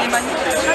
mi mañana.